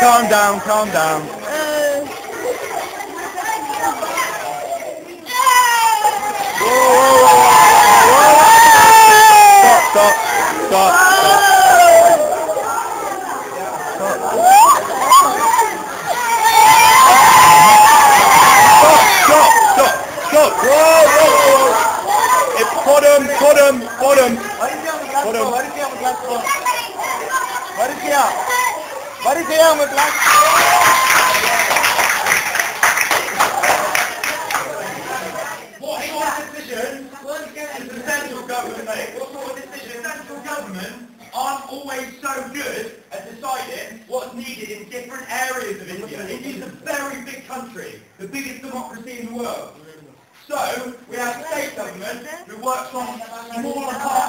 Calm down, calm down. Stop, stop, stop. Whoa, whoa, whoa. It's put him, put him, Put him. Put him. Varikya, Varikya, my class. What he wants decision, well, he can't understand government, mate. What's wrong with decision? That's government aren't always so good at deciding what's needed in different areas of India. India is a very big country, the biggest democracy in the world. So, we have state government who works on smaller parts of the country.